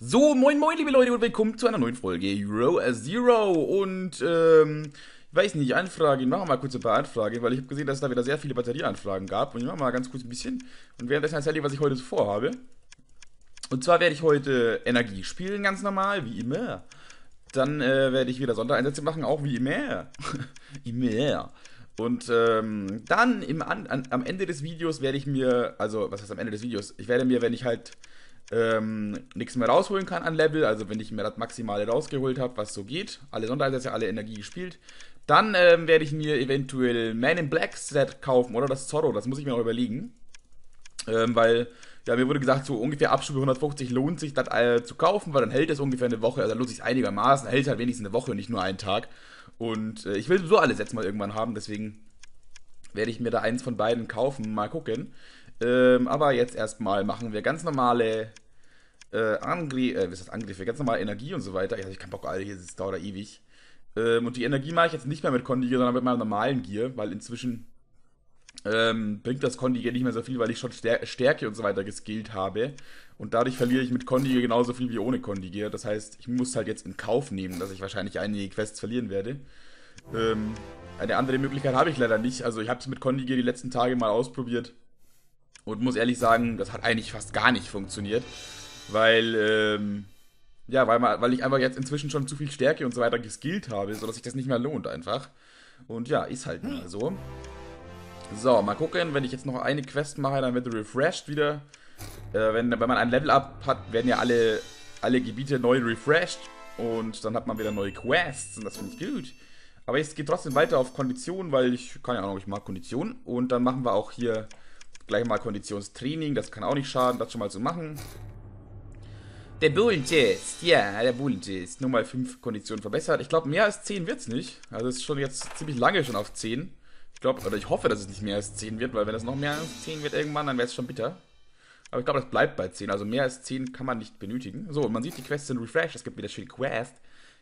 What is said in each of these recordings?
So, moin moin liebe Leute und willkommen zu einer neuen Folge Euro Zero und ähm, ich weiß nicht, Anfrage, ich mache mal kurz ein paar Anfragen, weil ich habe gesehen, dass es da wieder sehr viele Batterieanfragen gab und ich mache mal ganz kurz ein bisschen und währenddessen erzähle ich, was ich heute so vorhabe. Und zwar werde ich heute Energie spielen, ganz normal, wie immer. Dann äh, werde ich wieder Sondereinsätze machen, auch wie immer. immer. Und ähm, dann im an, an, am Ende des Videos werde ich mir, also was heißt am Ende des Videos? Ich werde mir, wenn ich halt ähm, nichts mehr rausholen kann an Level, also wenn ich mir das Maximale rausgeholt habe, was so geht, alle Sondereinsätze, alle Energie gespielt, dann ähm, werde ich mir eventuell Man in Black Set kaufen oder das Zorro, das muss ich mir noch überlegen. Ähm, weil, ja, mir wurde gesagt, so ungefähr ab Stufe 150 lohnt sich das äh, zu kaufen, weil dann hält es ungefähr eine Woche, also dann lohnt sich einigermaßen, hält halt wenigstens eine Woche nicht nur einen Tag. Und äh, ich will so alle Sets mal irgendwann haben, deswegen werde ich mir da eins von beiden kaufen, mal gucken. Ähm, aber jetzt erstmal machen wir ganz normale äh, Angri äh, was das, Angriffe, ganz normale Energie und so weiter. Ich habe keinen Bock, Alter, hier, das dauert da ewig. Ähm, und die Energie mache ich jetzt nicht mehr mit Kondigier, sondern mit meinem normalen Gear, weil inzwischen ähm, bringt das Kondigier nicht mehr so viel, weil ich schon Stär Stärke und so weiter geskillt habe. Und dadurch verliere ich mit Kondigier genauso viel wie ohne Kondigier. Das heißt, ich muss halt jetzt in Kauf nehmen, dass ich wahrscheinlich einige Quests verlieren werde. Ähm, eine andere Möglichkeit habe ich leider nicht. Also ich habe es mit Kondigier die letzten Tage mal ausprobiert. Und muss ehrlich sagen, das hat eigentlich fast gar nicht funktioniert. Weil, ähm, ja, weil, man, weil ich einfach jetzt inzwischen schon zu viel Stärke und so weiter geskillt habe, sodass sich das nicht mehr lohnt einfach. Und ja, ist halt mal so. So, mal gucken, wenn ich jetzt noch eine Quest mache, dann wird refreshed wieder. Äh, wenn, wenn man ein Level-Up hat, werden ja alle, alle Gebiete neu refreshed. Und dann hat man wieder neue Quests und das finde ich gut. Aber es geht trotzdem weiter auf Kondition, weil ich, keine Ahnung, ich mag Kondition. Und dann machen wir auch hier gleich mal Konditionstraining, das kann auch nicht schaden, das schon mal zu machen. Der Bullentest, ja, der Bullentest. Nur mal 5 Konditionen verbessert. Ich glaube, mehr als 10 wird es nicht. Also es ist schon jetzt ziemlich lange schon auf 10. Ich glaube, oder ich hoffe, dass es nicht mehr als 10 wird, weil wenn es noch mehr als 10 wird irgendwann, dann wäre es schon bitter. Aber ich glaube, das bleibt bei 10. Also mehr als 10 kann man nicht benötigen. So, man sieht, die Quests sind refreshed. Es gibt wieder schön Quest.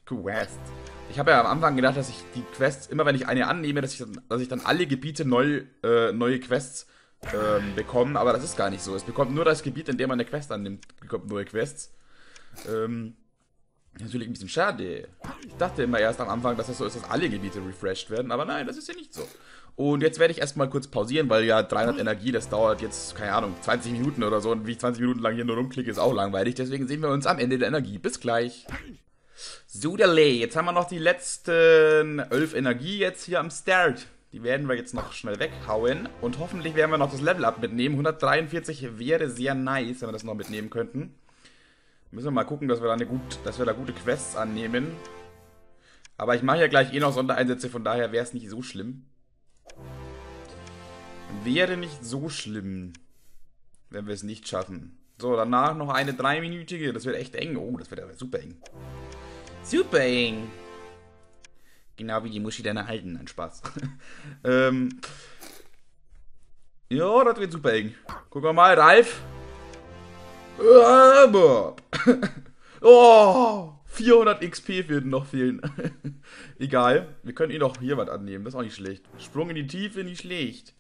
Quest. Ich habe ja am Anfang gedacht, dass ich die Quests, immer wenn ich eine annehme, dass ich dann, dass ich dann alle Gebiete neu, äh, neue Quests ähm, bekomme. Aber das ist gar nicht so. Es bekommt nur das Gebiet, in dem man eine Quest annimmt, bekommt neue Quests. Ähm, natürlich ein bisschen schade. Ich dachte immer erst am Anfang, dass das so ist, dass alle Gebiete refreshed werden, aber nein, das ist ja nicht so. Und jetzt werde ich erstmal kurz pausieren, weil ja 300 Energie, das dauert jetzt, keine Ahnung, 20 Minuten oder so. Und wie ich 20 Minuten lang hier nur rumklicke, ist auch langweilig. Deswegen sehen wir uns am Ende der Energie. Bis gleich. Suderley, jetzt haben wir noch die letzten 11 Energie jetzt hier am Start. Die werden wir jetzt noch schnell weghauen. Und hoffentlich werden wir noch das Level-Up mitnehmen. 143 wäre sehr nice, wenn wir das noch mitnehmen könnten. Müssen wir mal gucken, dass wir da, eine gut, dass wir da gute Quests annehmen. Aber ich mache ja gleich eh noch Sondereinsätze, von daher wäre es nicht so schlimm. Wäre nicht so schlimm, wenn wir es nicht schaffen. So, danach noch eine dreiminütige. Das wird echt eng. Oh, das wird aber super eng. Super eng. Genau wie die Muschi deiner Alten. Ein Spaß. ähm, ja, das wird super eng. Gucken wir mal, Ralf. oh, 400 XP würden noch fehlen. Egal, wir können ihn doch hier was annehmen, das ist auch nicht schlecht. Sprung in die Tiefe, nicht schlecht.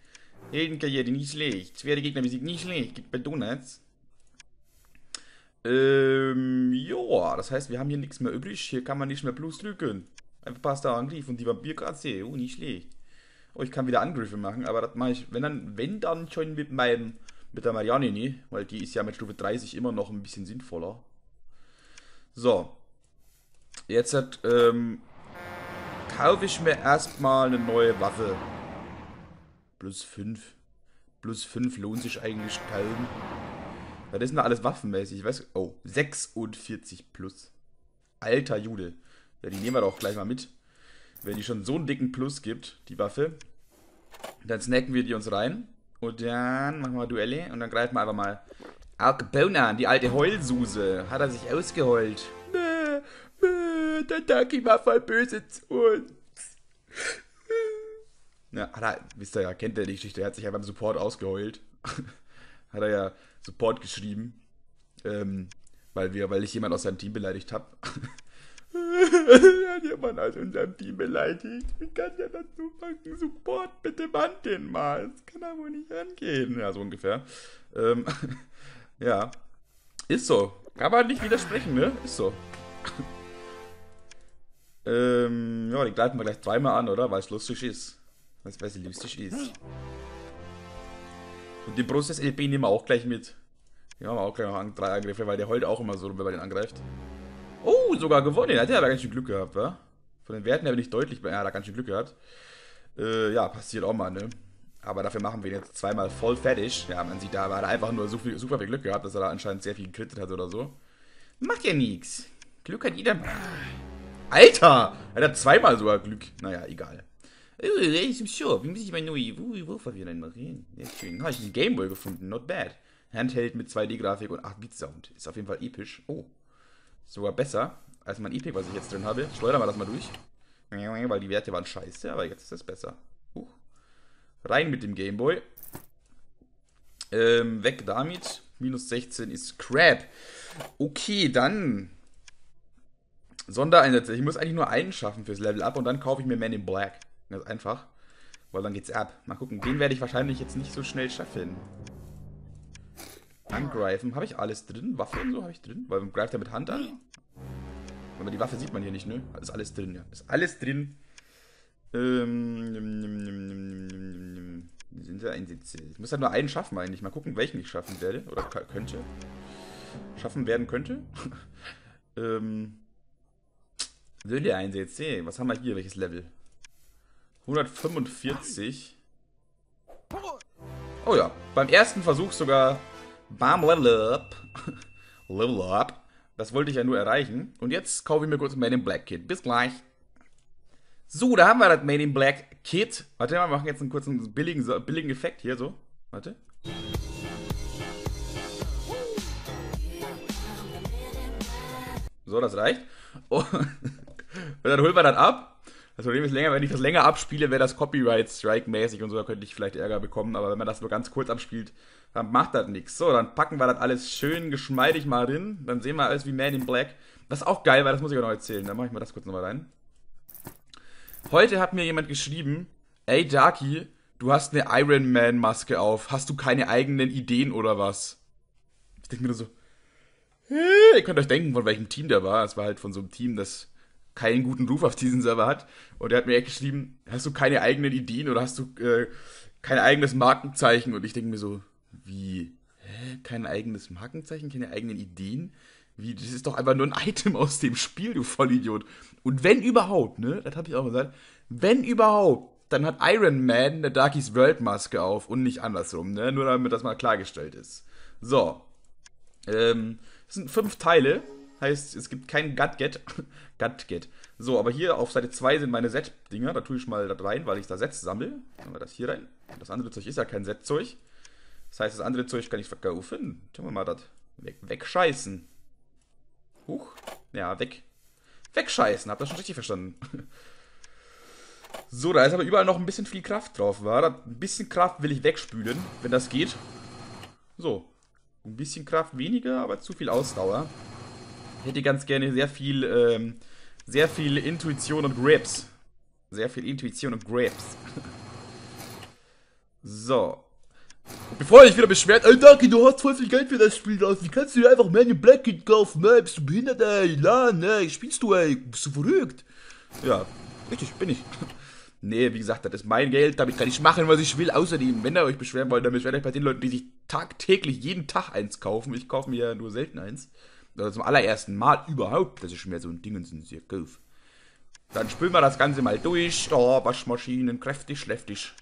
Heldenkarriere, nicht schlecht. Schwere Gegnermusik, nicht schlecht. Gibt bei Donuts. Ähm, ja, das heißt, wir haben hier nichts mehr übrig. Hier kann man nicht mehr Plus drücken. Einfach Pasta Angriff und die Vampirkratze. Oh, nicht schlecht. Oh, ich kann wieder Angriffe machen, aber das mache ich, wenn dann, wenn dann schon mit meinem mit der Marianini, weil die ist ja mit Stufe 30 immer noch ein bisschen sinnvoller. So. Jetzt hat, ähm, kaufe ich mir erstmal eine neue Waffe. Plus 5. Plus 5 lohnt sich eigentlich kaum. Was ist denn da alles waffenmäßig? Ich weiß, oh, 46 plus. Alter Jude. Ja, die nehmen wir doch gleich mal mit. Wenn die schon so einen dicken Plus gibt, die Waffe, dann snacken wir die uns rein. Und dann machen wir Duelle und dann greifen wir einfach mal Al Capone an, die alte Heulsuse. Hat er sich ausgeheult. Bäh, bäh, der Ducky war voll böse zu uns. Ja, hat er, wisst ihr ja, kennt ihr die Geschichte, er hat sich ja beim Support ausgeheult. hat er ja Support geschrieben. Ähm, weil, wir, weil ich jemand aus seinem Team beleidigt habe. hat jemand aus unserem Team beleidigt. Wie kann der das so? Support, bitte band den mal. Das kann er wohl nicht angehen. Ja, so ungefähr. Ähm, ja. Ist so. Kann man nicht widersprechen, ne? Ist so. ähm, ja, die gleiten wir gleich dreimal an, oder? Weil es lustig ist. Weil es lustig ist. Und den Prozess LP nehmen wir auch gleich mit. Ja, haben wir auch gleich noch drei Angriffe, weil der heult auch immer so, wenn man den angreift. Oh, sogar gewonnen. Hat er aber ganz schön Glück gehabt, wa? Von den Werten her bin ich deutlich, ja, hat er ganz schön Glück gehabt. Äh, ja, passiert auch mal, ne? Aber dafür machen wir ihn jetzt zweimal voll fertig. Ja, man sieht, da hat er einfach nur so viel, super viel Glück gehabt, dass er da anscheinend sehr viel gekrittet hat oder so. Macht ja nichts. Glück hat jeder. Alter! Er hat zweimal sogar Glück. Naja, egal. Ich im Shop. Wie muss ich mein neue Wurf wieder machen? Ja, schön. Habe ich einen Gameboy gefunden. Not bad. Handheld mit 2D-Grafik und 8-Bit-Sound. Ist auf jeden Fall episch. Oh. Sogar besser als mein EP, was ich jetzt drin habe. Schleudern wir das mal durch. Weil die Werte waren scheiße, aber jetzt ist es besser. Huch. Rein mit dem Gameboy. Ähm, weg damit. Minus 16 ist Crap. Okay, dann. Sondereinsätze. Ich muss eigentlich nur einen schaffen fürs Level Up und dann kaufe ich mir Man in Black. Ganz einfach. Weil dann geht's ab. Mal gucken. Den werde ich wahrscheinlich jetzt nicht so schnell schaffen. Angreifen. Habe ich alles drin? Waffe und so habe ich drin? Weil man greift ja mit Hand an. Aber die Waffe sieht man hier nicht, ne? Ist alles drin, ja. Ist alles drin. Ähm. Sind da Einsätze? Ich muss halt nur einen schaffen eigentlich. Mal gucken, welchen ich schaffen werde. Oder könnte. Schaffen werden könnte. ähm. Sölle Einsätze. Was haben wir hier? Welches Level? 145. Oh ja. Beim ersten Versuch sogar. Bam, Level Up. level Up. Das wollte ich ja nur erreichen. Und jetzt kaufe ich mir kurz Man in Black Kit. Bis gleich. So, da haben wir das Man in Black Kit. Warte mal, wir machen jetzt einen kurzen billigen, billigen Effekt hier so. Warte. So, das reicht. Und dann holen wir das ab. Das Problem ist länger, wenn ich das länger abspiele, wäre das Copyright Strike mäßig und so, da könnte ich vielleicht Ärger bekommen. Aber wenn man das nur ganz kurz abspielt, dann macht das nichts. So, dann packen wir das alles schön geschmeidig mal drin. Dann sehen wir alles wie Man in Black. Ist auch geil, weil das muss ich auch noch erzählen. Dann mache ich mal das kurz nochmal rein. Heute hat mir jemand geschrieben, ey Darky, du hast eine Iron Man Maske auf. Hast du keine eigenen Ideen oder was? Ich denke mir nur so, ihr könnt euch denken, von welchem Team der war. Es war halt von so einem Team, das keinen guten Ruf auf diesen Server hat. Und er hat mir geschrieben, hast du keine eigenen Ideen oder hast du äh, kein eigenes Markenzeichen? Und ich denke mir so, wie? Hä? Kein eigenes Markenzeichen, keine eigenen Ideen? Wie, das ist doch einfach nur ein Item aus dem Spiel, du Vollidiot. Und wenn überhaupt, ne, das habe ich auch gesagt, wenn überhaupt, dann hat Iron Man eine Darkies World Maske auf und nicht andersrum, ne? Nur damit das mal klargestellt ist. So. Ähm, das sind fünf Teile. Heißt, es gibt kein Gadget. Gadget. So, aber hier auf Seite 2 sind meine Set-Dinger. Da tue ich mal das rein, weil ich da Sets sammle. Machen wir das hier rein. Das andere Zeug ist ja kein Set-Zeug. Das heißt, das andere Zeug kann ich verkaufen. Tun wir mal das weg, wegscheißen. Huch. Ja, weg. Wegscheißen. Habt ihr schon richtig verstanden? so, da ist aber überall noch ein bisschen viel Kraft drauf, war. Ein bisschen Kraft will ich wegspülen, wenn das geht. So. Ein bisschen Kraft weniger, aber zu viel Ausdauer. Ich hätte ganz gerne sehr viel, ähm, sehr viel Intuition und Grips. Sehr viel Intuition und Grips. so. Bevor euch wieder beschwert, ey Ducky, du hast voll viel Geld für das Spiel aus. Wie kannst du dir einfach Man in Black kaufen? Ne? Bist du behindert, ey? Lan, ey, spielst du, ey? Bist du verrückt? Ja, richtig, bin ich. Nee, wie gesagt, das ist mein Geld, damit kann ich machen, was ich will. Außerdem, wenn ihr euch beschweren wollt, dann beschwert euch bei den Leuten, die sich tagtäglich jeden Tag eins kaufen. Ich kaufe mir ja nur selten eins. Also zum allerersten Mal überhaupt, dass ich mir so ein Ding sehr kaufe. Dann spülen wir das Ganze mal durch. Oh, Waschmaschinen, kräftig, schläftig.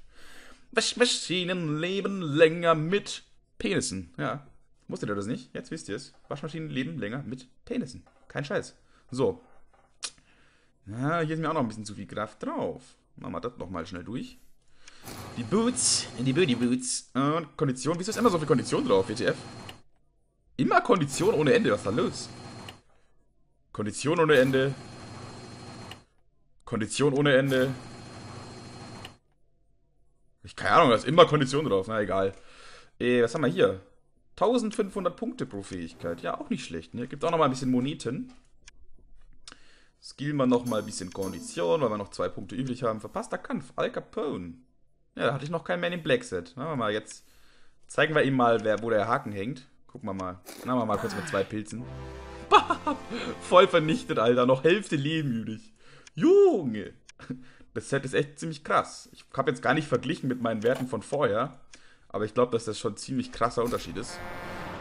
Waschmaschinen leben länger mit Penissen. Ja, wusstet ihr das nicht? Jetzt wisst ihr es. Waschmaschinen leben länger mit Penissen. Kein Scheiß. So. Ja, hier ist mir auch noch ein bisschen zu viel Kraft drauf. Machen wir das nochmal schnell durch. Die Boots, die Booty Boots. Und Kondition. Wieso ist immer so viel Kondition drauf, WTF? Immer Kondition ohne Ende, was ist da los? Kondition ohne Ende. Kondition ohne Ende. Ich keine Ahnung, da ist immer Kondition drauf. Na egal. Äh, was haben wir hier? 1500 Punkte pro Fähigkeit. Ja, auch nicht schlecht. Ne? Gibt auch noch mal ein bisschen Moneten. Skillen wir noch mal ein bisschen Kondition, weil wir noch zwei Punkte übrig haben. Verpasster Kampf, Al Capone. Ja, da hatte ich noch kein Man in Black Set. Machen wir mal jetzt. Zeigen wir ihm mal, wer, wo der Haken hängt. Gucken wir mal. Machen wir mal kurz mit zwei Pilzen. Voll vernichtet, Alter. Noch Hälfte Leben übrig. Junge. Das Set ist echt ziemlich krass. Ich habe jetzt gar nicht verglichen mit meinen Werten von vorher. Aber ich glaube, dass das schon ein ziemlich krasser Unterschied ist.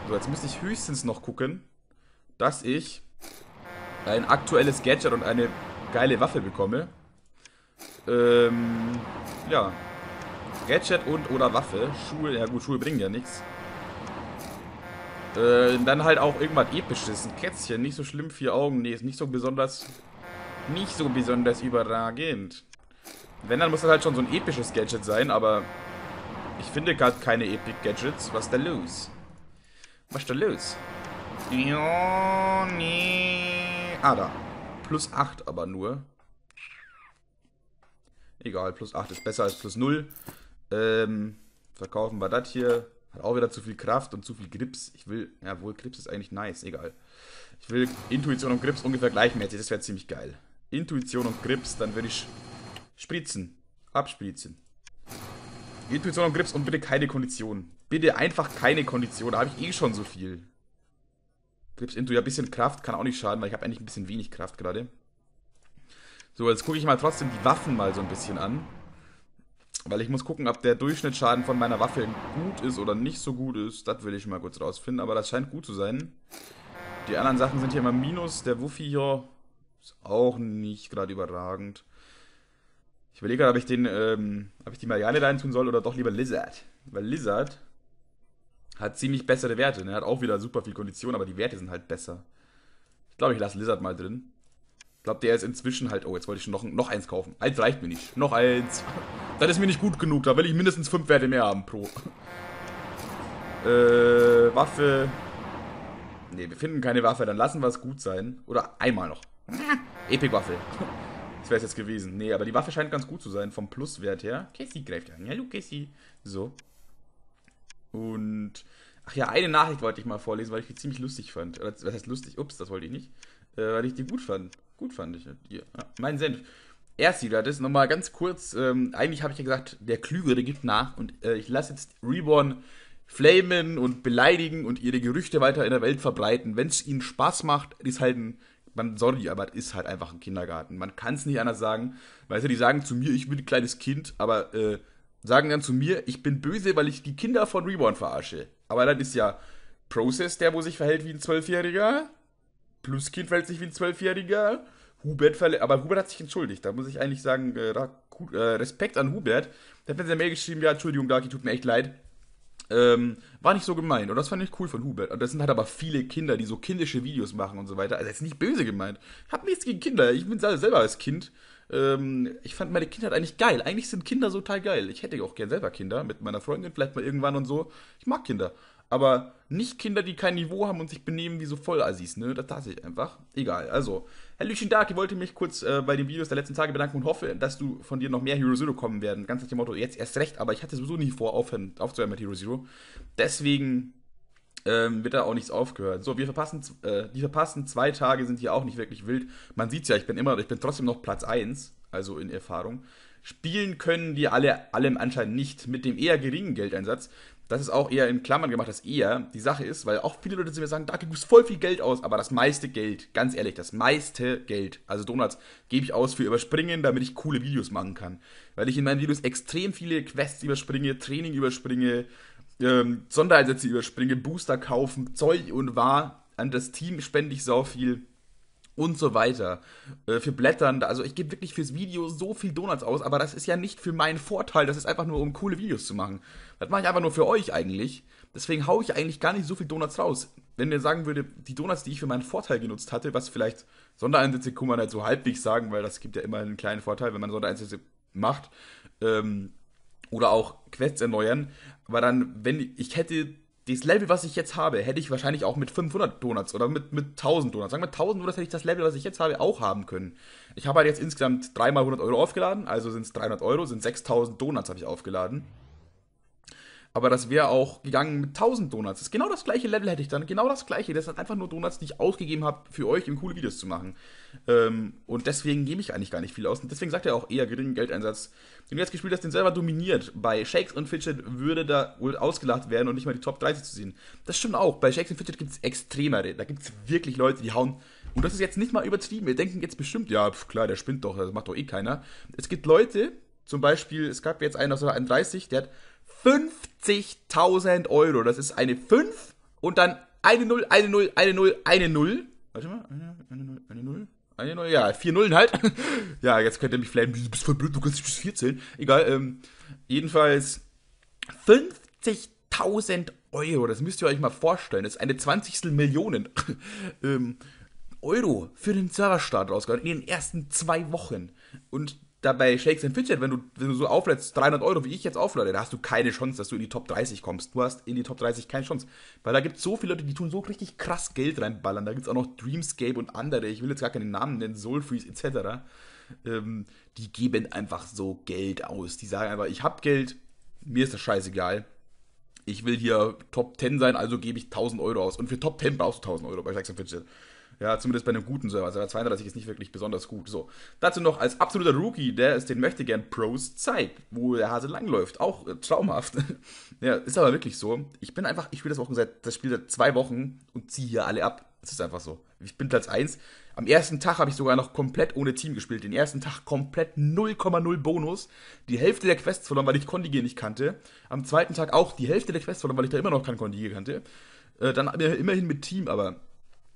So, jetzt müsste ich höchstens noch gucken, dass ich ein aktuelles Gadget und eine geile Waffe bekomme. Ähm, ja. Gadget und oder Waffe. Schuhe, ja gut, Schuhe bringen ja nichts. Äh, dann halt auch irgendwas episches. Ein Kätzchen, nicht so schlimm, vier Augen. Nee, ist nicht so besonders, nicht so besonders überragend. Wenn, dann muss das halt schon so ein episches Gadget sein, aber ich finde gerade keine Epic Gadgets. Was ist da los? Was ist da los? Ja, nee. Ah, da. Plus 8 aber nur. Egal, plus 8 ist besser als plus 0. Ähm, verkaufen wir das hier. Hat auch wieder zu viel Kraft und zu viel Grips. Ich will, ja wohl, Grips ist eigentlich nice, egal. Ich will Intuition und Grips ungefähr gleichmäßig, das wäre ziemlich geil. Intuition und Grips, dann würde ich spritzen. Abspritzen. Intuition und Grips und bitte keine Kondition. Bitte einfach keine Kondition, da habe ich eh schon so viel. Grips Intu, ja, ein bisschen Kraft kann auch nicht schaden, weil ich habe eigentlich ein bisschen wenig Kraft gerade. So, jetzt gucke ich mal trotzdem die Waffen mal so ein bisschen an. Weil ich muss gucken, ob der Durchschnittsschaden von meiner Waffe gut ist oder nicht so gut ist. Das will ich mal kurz rausfinden, aber das scheint gut zu sein. Die anderen Sachen sind hier immer Minus. Der Wuffi hier ist auch nicht gerade überragend. Ich überlege gerade, ob ich den, ähm, ob ich die Marianne rein tun soll oder doch lieber Lizard. Weil Lizard hat ziemlich bessere Werte. Ne? Er hat auch wieder super viel Kondition, aber die Werte sind halt besser. Ich glaube, ich lasse Lizard mal drin. Ich glaube, der ist inzwischen halt. Oh, jetzt wollte ich schon noch, noch eins kaufen. Eins reicht mir nicht. Noch eins. Das ist mir nicht gut genug. Da will ich mindestens fünf Werte mehr haben pro. Äh, Waffe. Ne, wir finden keine Waffe. Dann lassen wir es gut sein. Oder einmal noch. Epic Waffe. Das wäre es jetzt gewesen. Ne, aber die Waffe scheint ganz gut zu sein. Vom Pluswert her. Casey greift an. Hallo, Casey. So. Und. Ach ja, eine Nachricht wollte ich mal vorlesen, weil ich die ziemlich lustig fand. Oder, was heißt lustig? Ups, das wollte ich nicht. Äh, weil ich die gut fand. Gut fand ich. Ja, mein Senf. Erst wieder, das nochmal ganz kurz. Ähm, eigentlich habe ich ja gesagt, der Klügere gibt nach. Und äh, ich lasse jetzt Reborn flamen und beleidigen und ihre Gerüchte weiter in der Welt verbreiten. Wenn es ihnen Spaß macht, ist halt ein. Man, sorry, aber es ist halt einfach ein Kindergarten. Man kann es nicht anders sagen. Weißt du, die sagen zu mir, ich bin ein kleines Kind, aber äh, sagen dann zu mir, ich bin böse, weil ich die Kinder von Reborn verarsche. Aber dann ist ja Process der, wo sich verhält wie ein Zwölfjähriger. Pluskind verhält sich wie ein Zwölfjähriger. Hubert verletzt, aber Hubert hat sich entschuldigt. Da muss ich eigentlich sagen, äh, äh, Respekt an Hubert. Der hat mir sehr Mail geschrieben, ja, Entschuldigung, Darky, tut mir echt leid. Ähm, war nicht so gemeint. Und das fand ich cool von Hubert. Und das sind halt aber viele Kinder, die so kindische Videos machen und so weiter. Also, ist nicht böse gemeint. Ich hab nichts gegen Kinder. Ich bin selber als Kind. Ähm, ich fand meine Kindheit eigentlich geil. Eigentlich sind Kinder total geil. Ich hätte auch gern selber Kinder mit meiner Freundin, vielleicht mal irgendwann und so. Ich mag Kinder. Aber nicht Kinder, die kein Niveau haben und sich benehmen wie so Vollassis, ne? Das tat ich einfach. Egal. Also, Herr Dark, wollte mich kurz äh, bei den Videos der letzten Tage bedanken und hoffe, dass du von dir noch mehr Hero Zero kommen werden. Ganz nach dem Motto, jetzt erst recht, aber ich hatte sowieso nie vor, aufhören, aufzuhören mit Hero Zero. Deswegen ähm, wird da auch nichts aufgehört. So, wir verpassen, äh, die verpassen zwei Tage sind hier auch nicht wirklich wild. Man sieht's ja, ich bin immer, ich bin trotzdem noch Platz 1, also in Erfahrung. Spielen können die alle, allem anscheinend nicht mit dem eher geringen Geldeinsatz das ist auch eher in Klammern gemacht, dass eher die Sache ist, weil auch viele Leute zu mir sagen, da gibst voll viel Geld aus, aber das meiste Geld, ganz ehrlich, das meiste Geld, also Donuts, gebe ich aus für Überspringen, damit ich coole Videos machen kann. Weil ich in meinen Videos extrem viele Quests überspringe, Training überspringe, ähm, Sondereinsätze überspringe, Booster kaufen, Zeug und wahr. An das Team spende ich sau viel und so weiter. Äh, für Blättern, also ich gebe wirklich fürs Video so viel Donuts aus, aber das ist ja nicht für meinen Vorteil, das ist einfach nur, um coole Videos zu machen. Das mache ich einfach nur für euch eigentlich. Deswegen haue ich eigentlich gar nicht so viel Donuts raus. Wenn mir sagen würde, die Donuts, die ich für meinen Vorteil genutzt hatte, was vielleicht Sondereinsätze kann man halt so halbwegs sagen, weil das gibt ja immer einen kleinen Vorteil, wenn man Sondereinsätze macht. Ähm, oder auch Quests erneuern. Aber dann, wenn ich hätte das Level, was ich jetzt habe, hätte ich wahrscheinlich auch mit 500 Donuts oder mit, mit 1000 Donuts. Sagen wir 1000 Donuts hätte ich das Level, was ich jetzt habe, auch haben können. Ich habe halt jetzt insgesamt dreimal 100 Euro aufgeladen, also sind es 300 Euro, sind 6000 Donuts habe ich aufgeladen. Aber das wäre auch gegangen mit 1000 Donuts. Das ist genau das gleiche Level hätte ich dann, genau das gleiche. Das sind einfach nur Donuts, die ich ausgegeben habe, für euch, um coole Videos zu machen. Ähm, und deswegen gebe ich eigentlich gar nicht viel aus. Und deswegen sagt er auch eher geringen Geldeinsatz. Wenn du jetzt gespielt hast, den selber dominiert, bei Shakes und Fidget würde da wohl ausgelacht werden und nicht mal die Top 30 zu sehen. Das stimmt auch. Bei Shakes und Fidget gibt es extremere. Da gibt es wirklich Leute, die hauen und das ist jetzt nicht mal übertrieben. Wir denken jetzt bestimmt, ja, pf, klar, der spinnt doch, das macht doch eh keiner. Es gibt Leute, zum Beispiel, es gab jetzt einen aus der 31, der hat 50.000 Euro. Das ist eine 5 und dann eine 0, eine 0, eine 0, eine 0. Warte mal, eine, eine 0, eine 0. Eine 0, ja, vier Nullen halt. ja, jetzt könnt ihr mich flamen, du bist voll blöd, du kannst bis 4 zählen. Egal, ähm, jedenfalls 50.000 Euro, das müsst ihr euch mal vorstellen. Das ist eine 20. Millionen. ähm, Euro für den Serverstart rausgehauen in den ersten zwei Wochen. Und dabei Shakes and Fidget, wenn du, wenn du so auflädst, 300 Euro, wie ich jetzt auflade, da hast du keine Chance, dass du in die Top 30 kommst. Du hast in die Top 30 keine Chance. Weil da gibt es so viele Leute, die tun so richtig krass Geld reinballern. Da gibt es auch noch Dreamscape und andere, ich will jetzt gar keinen Namen nennen, Soulfreeze etc. Ähm, die geben einfach so Geld aus. Die sagen einfach, ich hab Geld, mir ist das scheißegal. Ich will hier Top 10 sein, also gebe ich 1000 Euro aus. Und für Top 10 brauchst du 1000 Euro bei Shakes and Fidget. Ja, zumindest bei einem guten Server. Server 32 ist nicht wirklich besonders gut. So. Dazu noch als absoluter Rookie, der es den möchte gern Pros zeigt, wo der Hase langläuft. Auch äh, traumhaft. ja, ist aber wirklich so. Ich bin einfach, ich spiele das, seit, das Spiel seit zwei Wochen und ziehe hier alle ab. Es ist einfach so. Ich bin Platz 1. Am ersten Tag habe ich sogar noch komplett ohne Team gespielt. Den ersten Tag komplett 0,0 Bonus. Die Hälfte der Quests verloren, weil ich Kondige nicht kannte. Am zweiten Tag auch die Hälfte der Quests verloren, weil ich da immer noch kein Kondige kannte. Äh, dann immerhin mit Team, aber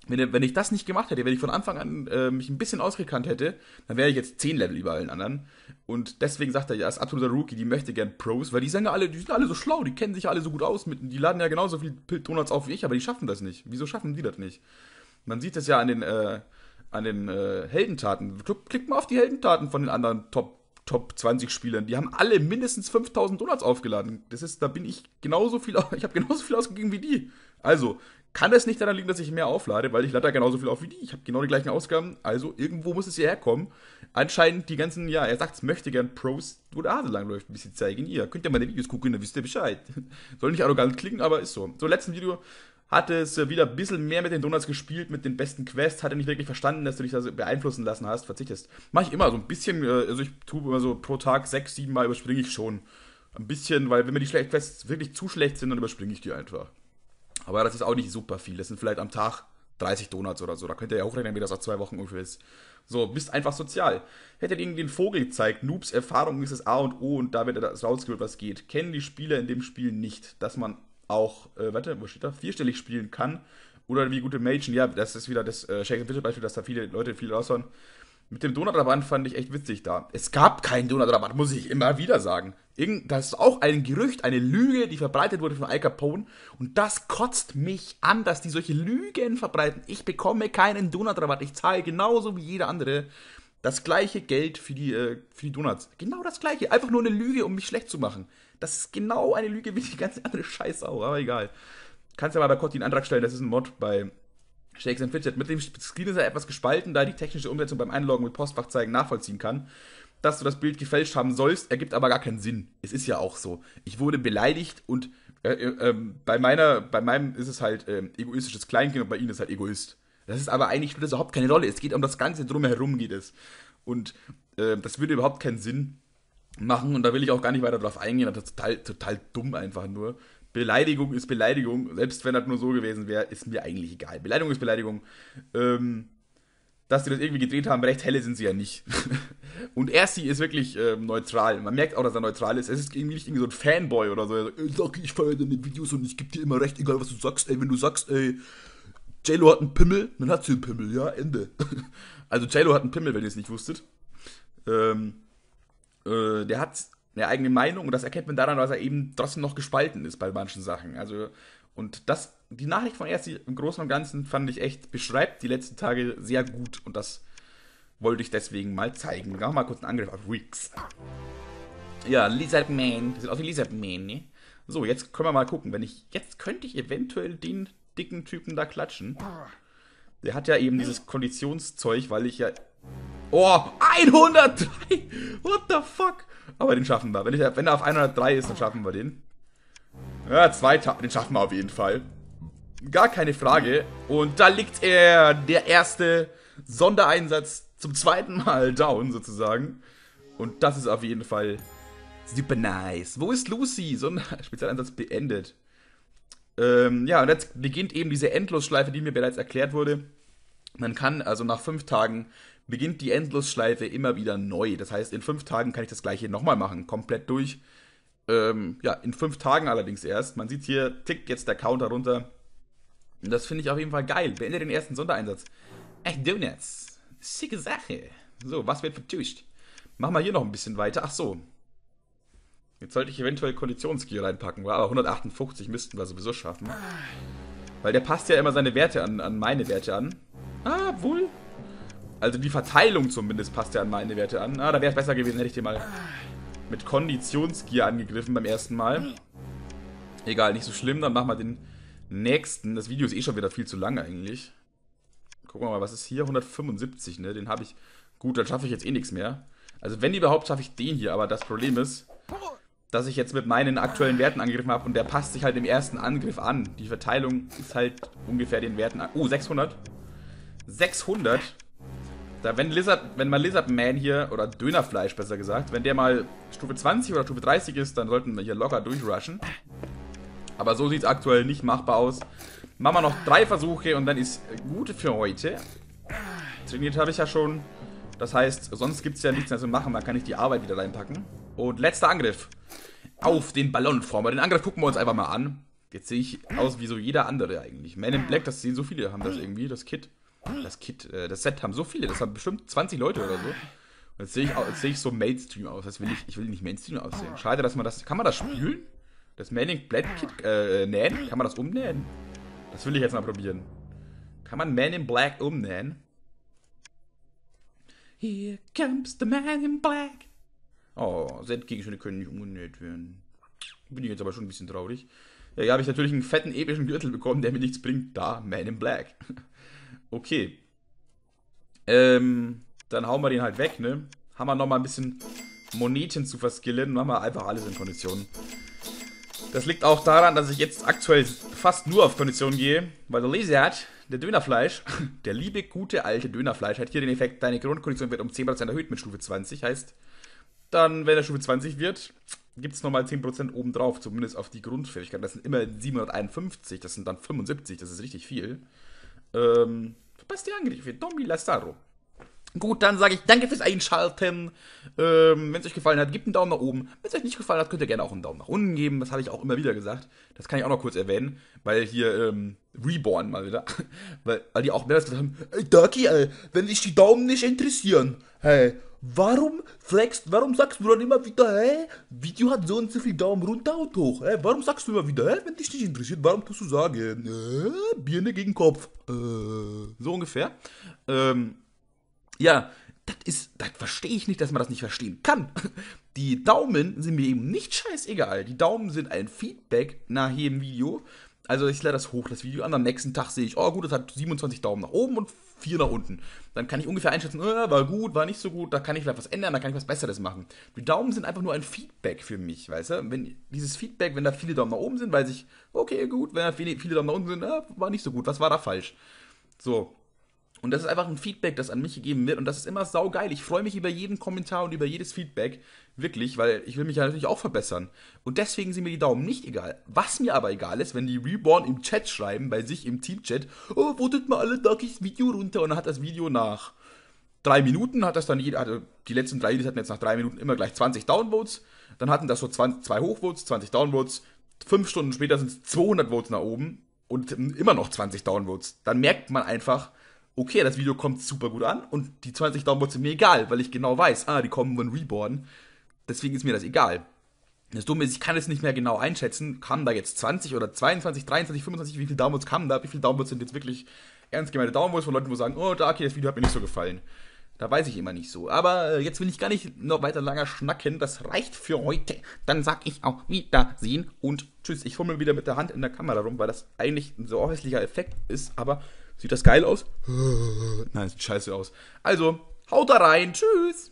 wenn, wenn ich das nicht gemacht hätte, wenn ich von Anfang an äh, mich ein bisschen ausgekannt hätte, dann wäre ich jetzt 10 Level über allen anderen. Und deswegen sagt er ja, als absoluter Rookie, die möchte gern Pros, weil die sind ja alle, die sind alle so schlau, die kennen sich alle so gut aus, mit, die laden ja genauso viel Donuts auf wie ich, aber die schaffen das nicht. Wieso schaffen die das nicht? Man sieht das ja an den, äh, an den äh, Heldentaten. Klickt mal auf die Heldentaten von den anderen Top Top 20 Spielern, die haben alle mindestens 5000 Donuts aufgeladen. Das ist, da bin ich genauso viel, ich habe genauso viel ausgegeben wie die. Also, kann es nicht daran liegen, dass ich mehr auflade, weil ich lade da genauso viel auf wie die. Ich habe genau die gleichen Ausgaben, also irgendwo muss es hierher kommen. Anscheinend die ganzen, ja, er sagt, es möchte gern Pros, wo der Hase lang läuft, ein bisschen zeigen. Ihr könnt ja meine Videos gucken, dann wisst ihr Bescheid. Soll nicht arrogant klingen, aber ist so. So, letzten Video hatte es wieder ein bisschen mehr mit den Donuts gespielt, mit den besten Quests, hatte nicht wirklich verstanden, dass du dich da so beeinflussen lassen hast, verzichtest. Mach ich immer so ein bisschen, äh, also ich tue immer so pro Tag sechs, sieben Mal überspringe ich schon. Ein bisschen, weil wenn mir die Quests wirklich zu schlecht sind, dann überspringe ich die einfach. Aber das ist auch nicht super viel. Das sind vielleicht am Tag 30 Donuts oder so. Da könnt ihr ja hochrechnen, wie das nach zwei Wochen ungefähr ist. So, bist einfach sozial. Hättet irgendwie den Vogel gezeigt. Noobs Erfahrung ist das A und O und da wird das rausgeholt, was geht. Kennen die Spieler in dem Spiel nicht, dass man auch, äh, warte, wo steht da? Vierstellig spielen kann. Oder wie gute Machen. Ja, das ist wieder das äh, Shake and Beispiel, dass da viele Leute viel raushauen. Mit dem Donutrabatt fand ich echt witzig da. Es gab keinen Donutrabatt, muss ich immer wieder sagen. Irgend, das ist auch ein Gerücht, eine Lüge, die verbreitet wurde von Al Capone. Und das kotzt mich an, dass die solche Lügen verbreiten. Ich bekomme keinen Donutrabatt. Ich zahle genauso wie jeder andere das gleiche Geld für die, äh, für die Donuts. Genau das gleiche. Einfach nur eine Lüge, um mich schlecht zu machen. Das ist genau eine Lüge wie die ganze andere Scheiße auch. Aber egal. Kannst ja mal bei Kotti einen Antrag stellen. Das ist ein Mod bei Shakes and Fidget. Mit dem Screen ist er etwas gespalten, da die technische Umsetzung beim Einloggen mit Postfachzeigen nachvollziehen kann. Dass du das Bild gefälscht haben sollst, ergibt aber gar keinen Sinn. Es ist ja auch so. Ich wurde beleidigt und äh, äh, ähm, bei meiner, bei meinem ist es halt äh, egoistisches Kleinkind und bei ihnen ist halt Egoist. Das ist aber eigentlich spielt das überhaupt keine Rolle. Es geht um das Ganze drumherum geht es. Und äh, das würde überhaupt keinen Sinn machen und da will ich auch gar nicht weiter drauf eingehen. Das ist total, total dumm einfach nur. Beleidigung ist Beleidigung, selbst wenn das nur so gewesen wäre, ist mir eigentlich egal. Beleidigung ist Beleidigung. Ähm, dass die das irgendwie gedreht haben, recht helle sind sie ja nicht. und Ersi ist wirklich ähm, neutral. Man merkt auch, dass er neutral ist. Es ist irgendwie nicht irgendwie so ein Fanboy oder so. Er sag, ich feiere deine Videos und ich gebe dir immer recht, egal was du sagst. Ey, wenn du sagst, ey, JLo hat einen Pimmel, dann hat sie einen Pimmel, ja, Ende. also JLo hat einen Pimmel, wenn ihr es nicht wusstet. Ähm, äh, der hat eine eigene Meinung und das erkennt man daran, dass er eben trotzdem noch gespalten ist bei manchen Sachen. Also, und das, die Nachricht von Ersti im Großen und Ganzen fand ich echt, beschreibt die letzten Tage sehr gut und das wollte ich deswegen mal zeigen. Machen wir mal kurz einen Angriff auf Riggs. Ja, Lizard Man. Das sieht aus wie Lizard Man, ne? So, jetzt können wir mal gucken. Wenn ich, jetzt könnte ich eventuell den dicken Typen da klatschen. Der hat ja eben dieses Konditionszeug, weil ich ja. Oh, 103! What the fuck? Aber den schaffen wir. Wenn, ich, wenn er auf 103 ist, dann schaffen wir den. Ja, zwei den schaffen wir auf jeden Fall. Gar keine Frage. Und da liegt er, der erste Sondereinsatz zum zweiten Mal down, sozusagen. Und das ist auf jeden Fall super nice. Wo ist Lucy? Sonderspezialeinsatz beendet. Ähm, ja, und jetzt beginnt eben diese Endlosschleife, die mir bereits erklärt wurde. Man kann also nach fünf Tagen beginnt die Endlosschleife immer wieder neu. Das heißt, in fünf Tagen kann ich das gleiche nochmal machen, komplett durch. Ähm, ja, in fünf Tagen allerdings erst. Man sieht hier, tickt jetzt der Counter runter. Das finde ich auf jeden Fall geil. Beende den ersten Sondereinsatz. Echt Donuts. Schicke Sache. So, was wird vertuscht? Machen wir hier noch ein bisschen weiter. Ach so. Jetzt sollte ich eventuell Konditionsgear reinpacken, aber 158 müssten wir sowieso schaffen. Weil der passt ja immer seine Werte an, an meine Werte an. Ah, wohl. Also die Verteilung zumindest passt ja an meine Werte an. Ah, da wäre es besser gewesen, hätte ich den mal mit Konditionsgear angegriffen beim ersten Mal. Egal, nicht so schlimm. Dann machen wir den nächsten. Das Video ist eh schon wieder viel zu lang eigentlich. Gucken wir mal, was ist hier? 175, ne? Den habe ich. Gut, dann schaffe ich jetzt eh nichts mehr. Also wenn überhaupt, schaffe ich den hier. Aber das Problem ist, dass ich jetzt mit meinen aktuellen Werten angegriffen habe und der passt sich halt im ersten Angriff an. Die Verteilung ist halt ungefähr den Werten an. Oh, 600. 600. Da, wenn Lizard, wenn mal Lizardman hier, oder Dönerfleisch besser gesagt, wenn der mal Stufe 20 oder Stufe 30 ist, dann sollten wir hier locker durchrushen. Aber so sieht es aktuell nicht machbar aus. Machen wir noch drei Versuche und dann ist gut für heute. Trainiert habe ich ja schon. Das heißt, sonst gibt es ja nichts mehr zu machen. Man kann nicht die Arbeit wieder reinpacken. Und letzter Angriff. Auf den Ballonformer. Den Angriff gucken wir uns einfach mal an. Jetzt sehe ich aus wie so jeder andere eigentlich. Man in Black, das sehen so viele, haben das irgendwie, das Kit. Das Kit, äh, das Set haben so viele, das haben bestimmt 20 Leute oder so. Und jetzt sehe ich, sehe ich so Mainstream aus. Das will ich, ich will nicht Mainstream aussehen. Schade, dass man das. Kann man das spielen? Das Manning Black Kit äh, nähen? Kann man das umnähen? Das will ich jetzt mal probieren. Kann man Man in Black umnähen? Here comes the Man in Black. Oh, Set-Gegenstände können nicht umgenäht werden. Bin ich jetzt aber schon ein bisschen traurig. Ja, hier habe ich natürlich einen fetten, epischen Gürtel bekommen, der mir nichts bringt. Da, Man in Black. okay. Ähm, dann hauen wir den halt weg, ne? Haben wir nochmal ein bisschen Moneten zu verskillen. Machen wir einfach alles in Konditionen. Das liegt auch daran, dass ich jetzt aktuell fast nur auf Konditionen gehe, weil der Lizard, der Dönerfleisch, der liebe, gute, alte Dönerfleisch, hat hier den Effekt, deine Grundkondition wird um 10% erhöht mit Stufe 20. Heißt, dann, wenn er Stufe 20 wird, gibt es nochmal 10% obendrauf, zumindest auf die Grundfähigkeit. Das sind immer 751, das sind dann 75, das ist richtig viel. Ähm, verpasst die Angriffe, Domi Lazaro. Gut, dann sage ich danke fürs Einschalten. Ähm, wenn es euch gefallen hat, gebt einen Daumen nach oben. Wenn es euch nicht gefallen hat, könnt ihr gerne auch einen Daumen nach unten geben. Das habe ich auch immer wieder gesagt. Das kann ich auch noch kurz erwähnen, weil hier ähm, Reborn mal wieder, weil, weil die auch mehr gesagt haben, ey Ducky, ey, wenn dich die Daumen nicht interessieren, hey, warum flexst, warum sagst du dann immer wieder, hey, Video hat so und so viel Daumen runter und hoch, hey, warum sagst du immer wieder, hey, wenn dich nicht interessiert, warum tust du sagen, äh, Birne gegen Kopf, äh, so ungefähr, ähm, ja, das ist, das verstehe ich nicht, dass man das nicht verstehen kann. Die Daumen sind mir eben nicht scheißegal. Die Daumen sind ein Feedback nach jedem Video. Also ich lade das hoch, das Video an. Am nächsten Tag sehe ich, oh gut, das hat 27 Daumen nach oben und 4 nach unten. Dann kann ich ungefähr einschätzen, oh, war gut, war nicht so gut, da kann ich vielleicht was ändern, da kann ich was Besseres machen. Die Daumen sind einfach nur ein Feedback für mich, weißt du? Wenn dieses Feedback, wenn da viele Daumen nach oben sind, weiß ich, okay, gut, wenn da viele, viele Daumen nach unten sind, ah, war nicht so gut, was war da falsch? So, und das ist einfach ein Feedback, das an mich gegeben wird. Und das ist immer saugeil. Ich freue mich über jeden Kommentar und über jedes Feedback. Wirklich, weil ich will mich ja natürlich auch verbessern. Und deswegen sind mir die Daumen nicht egal. Was mir aber egal ist, wenn die Reborn im Chat schreiben, bei sich im Teamchat, oh, votet mal alle Duckys Video runter. Und dann hat das Video nach drei Minuten, hat das dann jeder, also die letzten drei Videos hatten jetzt nach drei Minuten immer gleich 20 Downvotes. Dann hatten das so 20, zwei Hochvotes, 20 Downvotes. Fünf Stunden später sind es 200 Votes nach oben und immer noch 20 Downvotes. Dann merkt man einfach, okay, das Video kommt super gut an und die 20 Downvotes sind mir egal, weil ich genau weiß, ah, die kommen von Reborn. Deswegen ist mir das egal. Das Dumme ist, ich kann es nicht mehr genau einschätzen, kamen da jetzt 20 oder 22, 23, 25, wie viele Downvotes kamen da, wie viele Downvotes sind jetzt wirklich ernst gemeinte Downvotes von Leuten, wo sagen, oh, da, okay, das Video hat mir nicht so gefallen. Da weiß ich immer nicht so. Aber äh, jetzt will ich gar nicht noch weiter lange schnacken. Das reicht für heute. Dann sag ich auch Wiedersehen und tschüss. Ich fummel wieder mit der Hand in der Kamera rum, weil das eigentlich ein so hässlicher Effekt ist. Aber Sieht das geil aus? Nein, sieht scheiße aus. Also, haut da rein. Tschüss.